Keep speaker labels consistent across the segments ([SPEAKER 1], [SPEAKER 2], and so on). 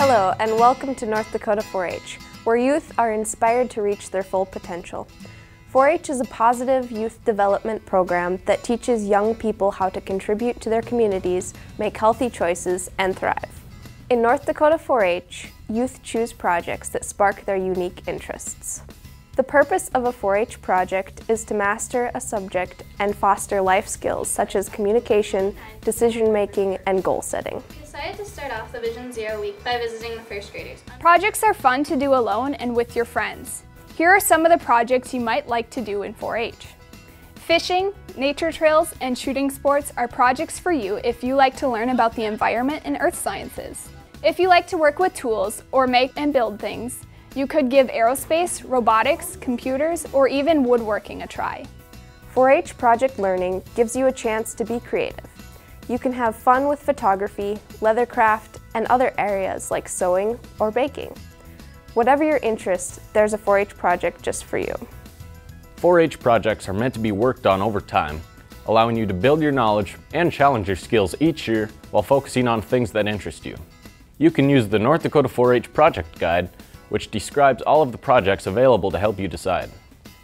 [SPEAKER 1] Hello, and welcome to North Dakota 4-H, where youth are inspired to reach their full potential. 4-H is a positive youth development program that teaches young people how to contribute to their communities, make healthy choices, and thrive. In North Dakota 4-H, youth choose projects that spark their unique interests. The purpose of a 4-H project is to master a subject and foster life skills such as communication, decision-making, and goal setting.
[SPEAKER 2] We decided to start off the Vision Zero week by visiting the first graders.
[SPEAKER 3] Projects are fun to do alone and with your friends. Here are some of the projects you might like to do in 4-H. Fishing, nature trails, and shooting sports are projects for you if you like to learn about the environment and earth sciences. If you like to work with tools or make and build things, you could give aerospace, robotics, computers, or even woodworking a try.
[SPEAKER 1] 4-H project learning gives you a chance to be creative. You can have fun with photography, leathercraft, and other areas like sewing or baking. Whatever your interest, there's a 4-H project just for you.
[SPEAKER 4] 4-H projects are meant to be worked on over time, allowing you to build your knowledge and challenge your skills each year while focusing on things that interest you. You can use the North Dakota 4-H Project Guide which describes all of the projects available to help you decide.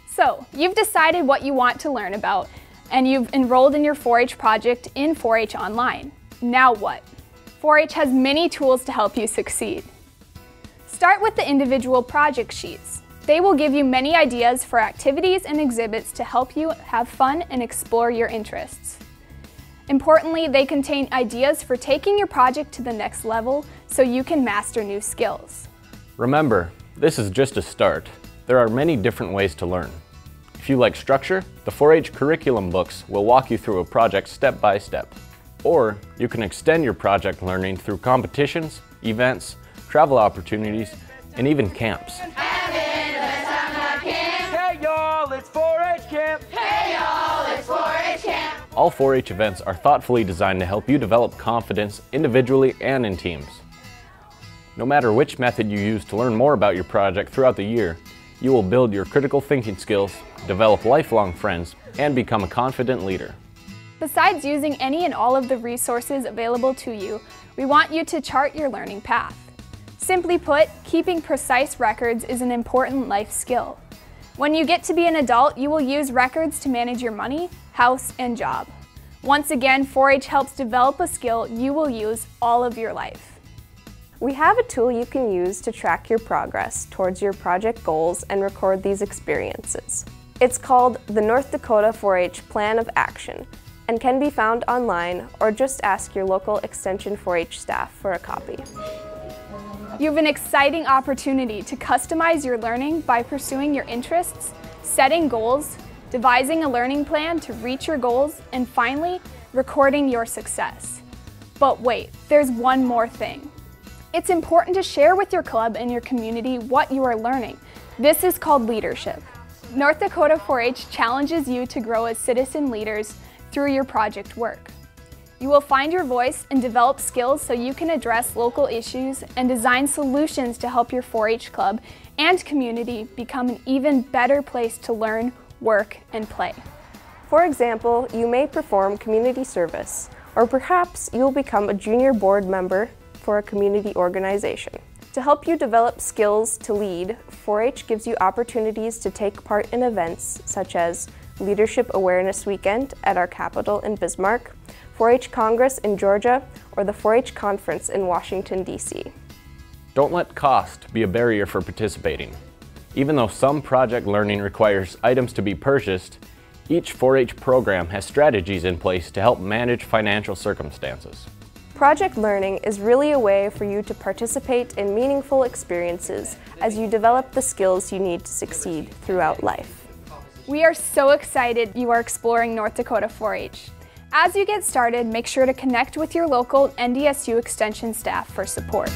[SPEAKER 3] So, you've decided what you want to learn about, and you've enrolled in your 4-H project in 4-H Online. Now what? 4-H has many tools to help you succeed. Start with the individual project sheets. They will give you many ideas for activities and exhibits to help you have fun and explore your interests. Importantly, they contain ideas for taking your project to the next level so you can master new skills.
[SPEAKER 4] Remember, this is just a start. There are many different ways to learn. If you like structure, the 4-H curriculum books will walk you through a project step by step. Or you can extend your project learning through competitions, events, travel opportunities, and even camps.
[SPEAKER 5] Hey y'all, it's 4-H camp!
[SPEAKER 6] Hey y'all, it's 4-H camp!
[SPEAKER 4] All 4-H events are thoughtfully designed to help you develop confidence individually and in teams. No matter which method you use to learn more about your project throughout the year, you will build your critical thinking skills, develop lifelong friends, and become a confident leader.
[SPEAKER 3] Besides using any and all of the resources available to you, we want you to chart your learning path. Simply put, keeping precise records is an important life skill. When you get to be an adult, you will use records to manage your money, house, and job. Once again, 4-H helps develop a skill you will use all of your life.
[SPEAKER 1] We have a tool you can use to track your progress towards your project goals and record these experiences. It's called the North Dakota 4-H Plan of Action and can be found online or just ask your local Extension 4-H staff for a copy.
[SPEAKER 3] You have an exciting opportunity to customize your learning by pursuing your interests, setting goals, devising a learning plan to reach your goals, and finally, recording your success. But wait, there's one more thing. It's important to share with your club and your community what you are learning. This is called leadership. North Dakota 4-H challenges you to grow as citizen leaders through your project work. You will find your voice and develop skills so you can address local issues and design solutions to help your 4-H club and community become an even better place to learn, work, and play.
[SPEAKER 1] For example, you may perform community service, or perhaps you'll become a junior board member for a community organization. To help you develop skills to lead, 4-H gives you opportunities to take part in events such as Leadership Awareness Weekend at our capital in Bismarck, 4-H Congress in Georgia, or the 4-H Conference in Washington, D.C.
[SPEAKER 4] Don't let cost be a barrier for participating. Even though some project learning requires items to be purchased, each 4-H program has strategies in place to help manage financial circumstances.
[SPEAKER 1] Project learning is really a way for you to participate in meaningful experiences as you develop the skills you need to succeed throughout life.
[SPEAKER 3] We are so excited you are exploring North Dakota 4-H. As you get started, make sure to connect with your local NDSU Extension staff for support.